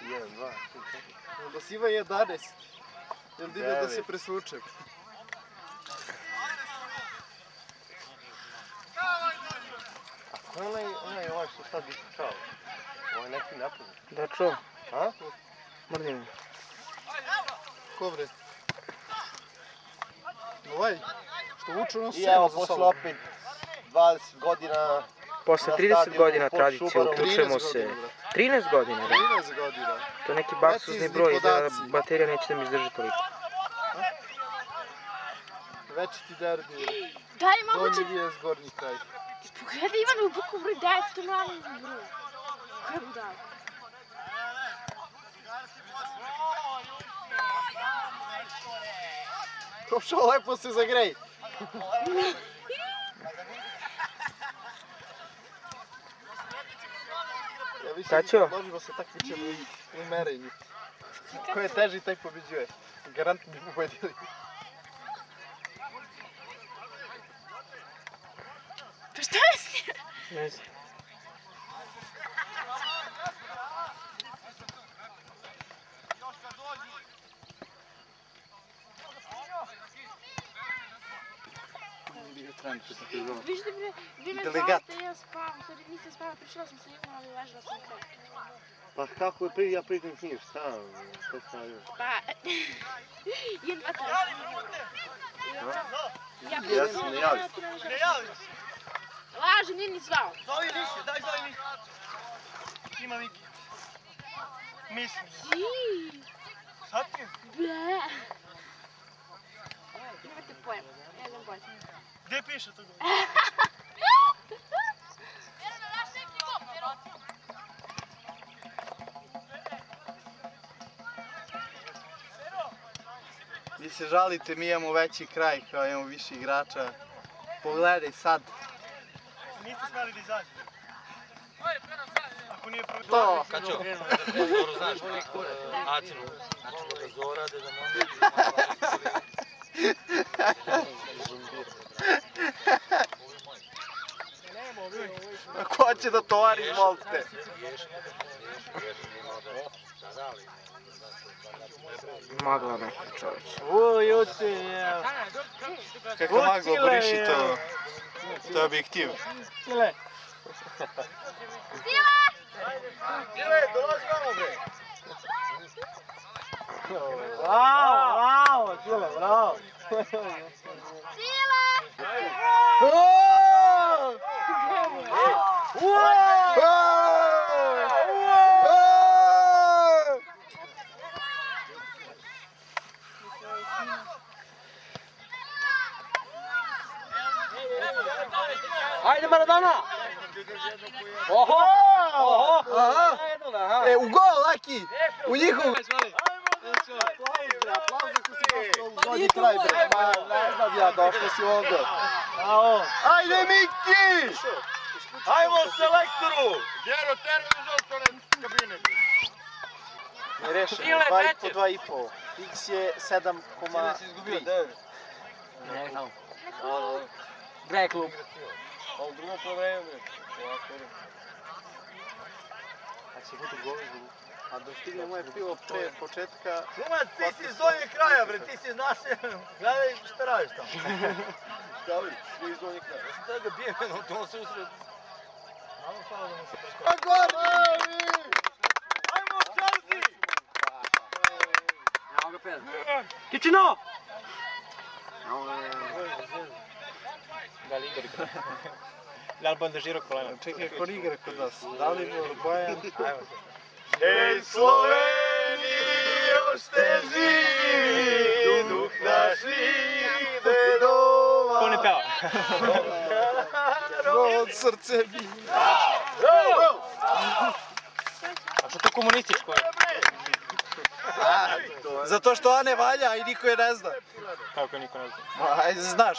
Jedan, dva, tri, četiri. Onda si ima 11. Jel da ide da se presvučem? A ko je onaj, onaj ovaj što sad ispričao? Ovaj neki napad. Da čo? A? Mrdim. Ko bre? Ovaj? Što vuče ono I evo, za posle sobom. opet 20 godina Posle Na 30 stadionu godina tradicije uključujemo 13 se. Godina, brate. 13 godina, da. 13 godina. To je neki baksuzni broj, da baterija neće da mi izdrži toliko. Večiti derbi. Daj moguće, Donji vijes, gornji kraj. pogledaj Ivanu u buku broj 9, to je mladen broj. Koja budala? Kopšo, lepo se zagrej. Više Taćo? možemo se takmičemo i u merenju. Ko je teži, taj pobeđuje. Garant bi pobedili. Pa šta je s njim? Ne znam. Viš da bre, vi me ja spavam, sad nisam spavala, pričala sam sa Ivanom, ali ležala sam kraj. Pa kako je pri, ja pritim s njim, šta? Šta se radio? Pa, jedva telefon. Ja Ja sam ne javim. Laže, nije ni zvao. Zovi daj zovi Miki. Ima Miki. Mislim, sad ti? ble. Nemate pojma, ne znam bolje. Piše to? Vi se žalite, mi imamo veći kraj, kao imamo više igrača. Pogledaj sad. Niste smeli da izađe. Ako nije prvo... To. Ću? Dobro znaš, Acinu. Znači ще натовари малките. Магла нека, човеч. Ой, оце, Каква магла, бориш е? то? То е объектив. Силе! Силе! Силе, долази мамо, бе! Браво, браво, Силе, браво! Силе! Браво! Maradona! Oho! Oho! Aha. Jedno da, aha. E, u gol, Laki! U njihov... Zadnji kraj, bre. Ma, ne znam ja, došao si ovde. Bravo! Ajde, Miki! Ajmo selektoru! Gero, termin iz ostane kabine. Ne rešeno, dva i po, dva i po. X je 7,3. Ne znam. Gre klub. A u drugom bre. A će budu gol A dostigne moje pivo pre početka. Šumac, ti si iz donjeg kraja, bre, ti si iz naše... Gledaj šta radiš tamo. Šta li? Svi iz donjeg kraja. Ja sam tada bijem jednom tom susret. Malo samo da mu se preskoči. Gordi! Ajmo, Chelsea! Kičino! Da li bandažirao kolena? Čekaj, ko igra kod nas? Da li je Bojan? Ej, Sloveniji, još te živi, duh naš ide doma. Ko ne peva? Od srce bi. A što to komunističko je? Zato što Ane valja i niko je ne zna. Kako niko ne zna? Ajde, znaš.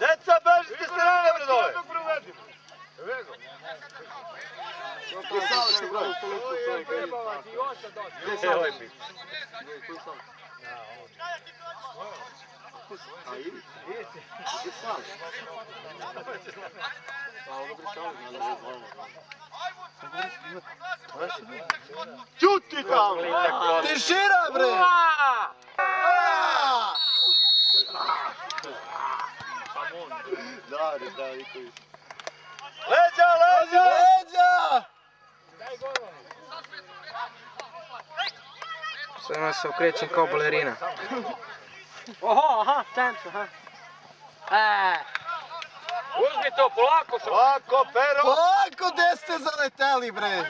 Deca, bežite strane pred ove! Ćuti tamo! Tišina bre! A! Dobro, da, Viković. Leđa, leđa! Leđa! Samo se okrećem kao balerina. Oho, aha, centru, aha. E. Uzmi to, polako što. Lako, pero! Polako, gde ste zaleteli bre?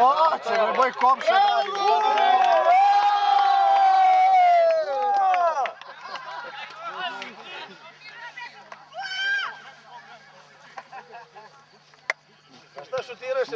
O, će bre, moj komša radi.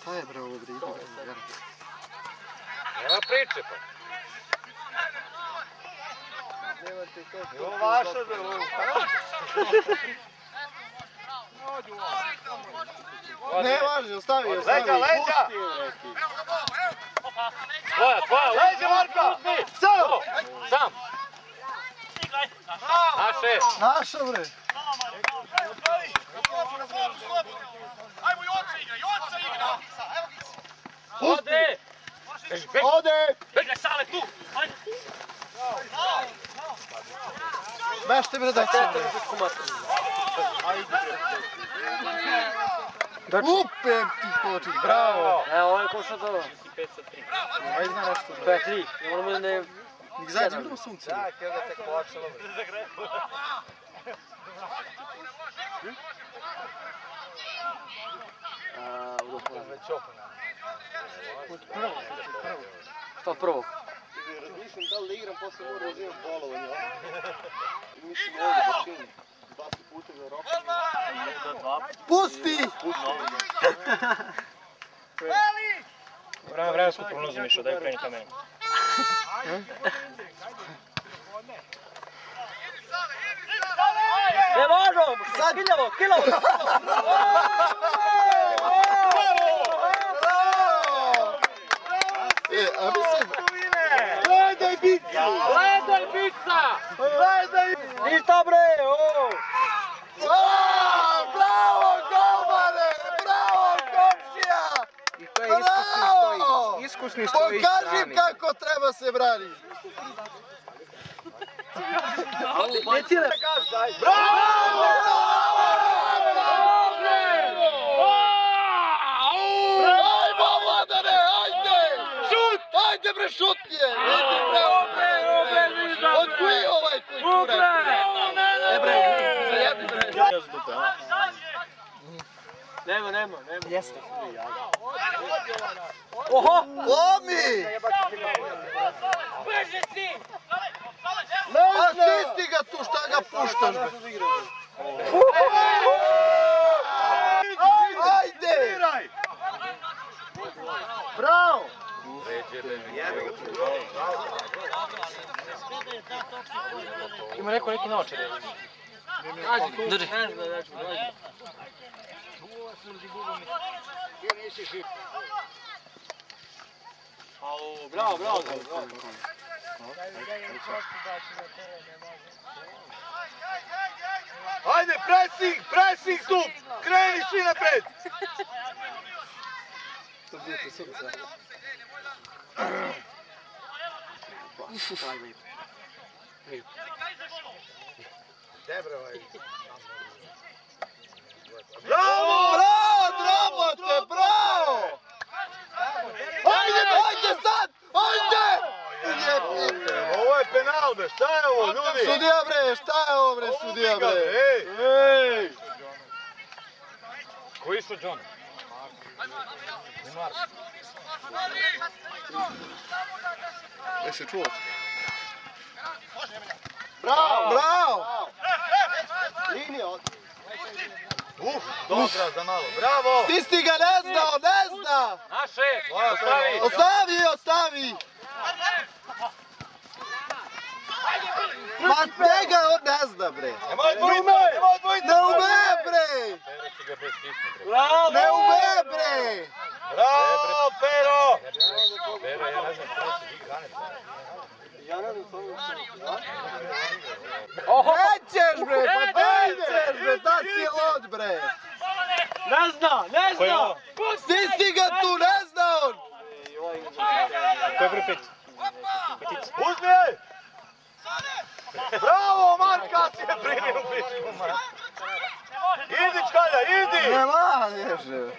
Šta je bre, igra? Nema priče pa. Evo vaša, ovo. Ne važi, ostavi, ostavi. Leđa, leđa! Tvoja, tvoja. Leđa, Marka! Samo. Sam. Naše. Naša bre! Ode. Ode! Beže sale tu. Bre da ti kočić, bravo! Evo, ovo je košao to. Aj zna nešto To bre. je tri. Ne moramo da ne... Nek zađe u sunce. Ga tek Već opena. Šta od prvog? Razmišljam da li da igram, posle moram da uzimam bolovanje. Mislim ovdje baš imam. Dva su puta za rok. Pusti! Vreme, vreme smo prolazili, Mišo, daj kreni ka meni. Sad kiljavo! Bravo! E, a mislim... Gledaj bici! Gledaj bica! Gledaj! Ništa bre! O! Bravo, golmane! Bravo, komšija! I to je iskusni Bravo! stoji. Iskusni stoji Pokaži kako treba se brani. Nećile! Ajmo, Vladane, ajde! Šut! Ajde bre, šutnje! Idi bre, Otkuj ovaj koji kure! E bre, zajedi bre. Nema, nema, nema. Jeste. Oho! Lomi! A stisti ga tu, šta ga puštaš bre? Ajde! Bravo! Ima neko neki naočar. Drži. Bravo, bravo, bravo. Ajde, pressing, pressing tu! Kreni svi napred! Bravo! Bravo, Drobote, bravo! Ajde, ajde sad! Ajde! Lijepite. Ovo je penal, be, šta je ovo, ljudi? Sudija bre, šta je ovo bre, sudija bre? Ej! Ej! Koji su John? Jesi čuo? Bravo, bravo! Linija od... Uf, dobra za malo, bravo! Stisni ga, ne zna, ne zna! Naše! Ostavi! Ostavi, ostavi! Ma njega on ne zna bre! Nemoj dvojica, nemoj dvojica! Ne ume bre! Ne ume bre! Bravo, Pero! Nećeš bre, pa nećeš bre, da si lud bre! Ne zna, ne Koji je zna! ovo? Stisni ga tu, ne zna on! Ko je broj pet? Uzmi! Bravo, Marka si je primio u pičku, man. Idi, Čkalja, idi! Ne lažeš!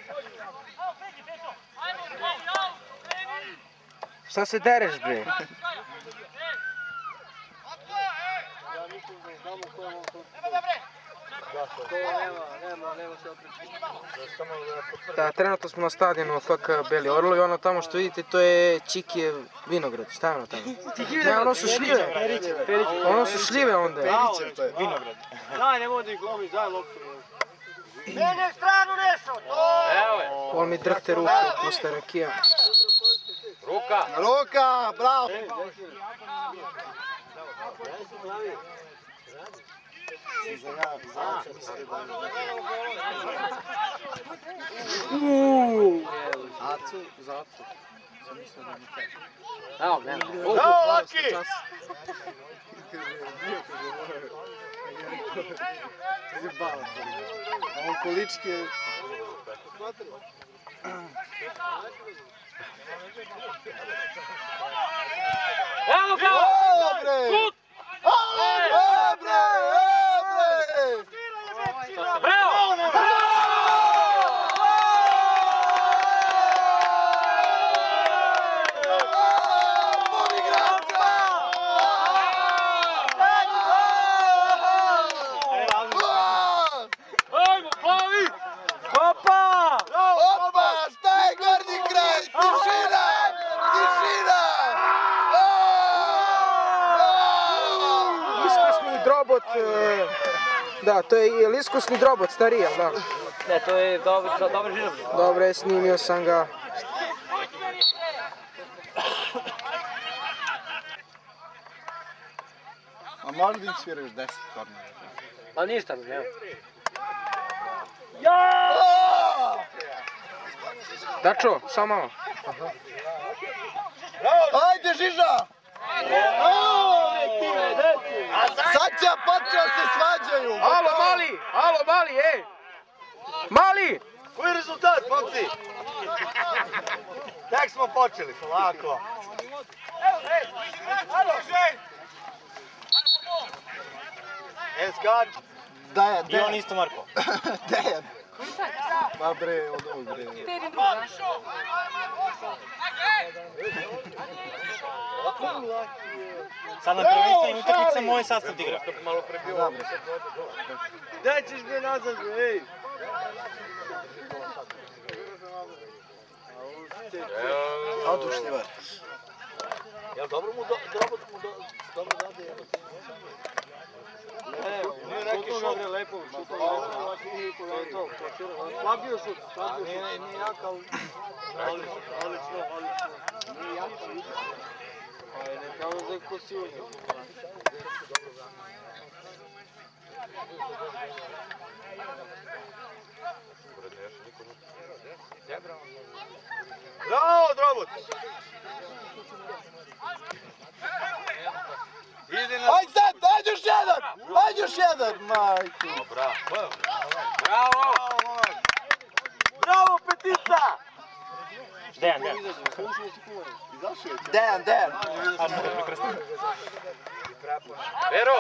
Šta se dereš bre? Da, trenutno smo na stadionu FK Beli Orlo i ono tamo što vidite to je Čikijev vinograd. Šta je ono tamo? Ne, ono su šljive. Ono su šljive onda. Perićev to je. Daj, nemoj da ih lomiš, daj loptu. On mi drhte ruke, pusta rakija. Ruka, bravo! Acu, zacu. Bravo, Laki! A on količki je... Evo ga! O bre! O bre! O bre! Bravo! Ajmo, plavi! Opa! Opa, šta je gornji kraj? Tišina! Tišina! Iskusni drobot, e, da, to je je iskusni drobot, stariji, jel da? Ne, to je dobro, dobro živo. Dobro je, snimio sam ga. A možda im svira još 10 kornera. Pa ništa, evo. Dačo, samo malo. Ajde, Žiža! Sad će počeo se svađaju! Alo, mali, alo, mali, ej! Mali! Koji je rezultat, momci? Tek smo počeli, polako. E, skači. Dejan, I on Dejan, isto Marko. Dejan. Ma bre, od ovog bre. Sad na prvenstvenim utakmicama moj sastav igra. Daj ćeš bre nazad, ej! Odušljivar. Jel dobro mu do, dobro mu do, dobro dade jedno Ne, Nije neki šut. lepo, šutno ga lepo. To je to. Slabio šut, slabio šut. Nije, nije jak, ali... Odlično, odlično, odlično. Neka ovo za kosivanje. Bravo, Drobot! Ajde sad, ajde još jedan! Ajde još jedan! Majko! Bravo! Bravo! Bravo, petica! Dejan, Dejan. Dejan, Dejan! Vero!